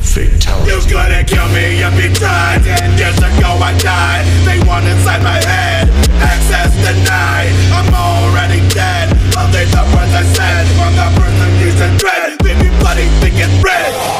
Fatality. You couldn't kill me if you tried. Ten years ago I died. They want inside my head. Access denied. I'm already dead. Believe the words I said. From the persecution dread. Leave bloody, thinking red.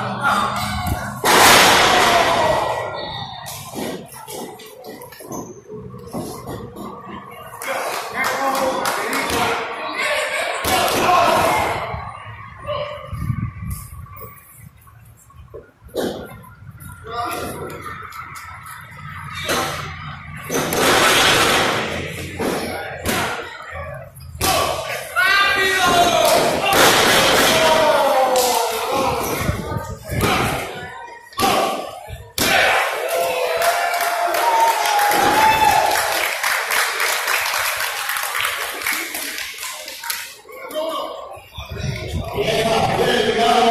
oh to God.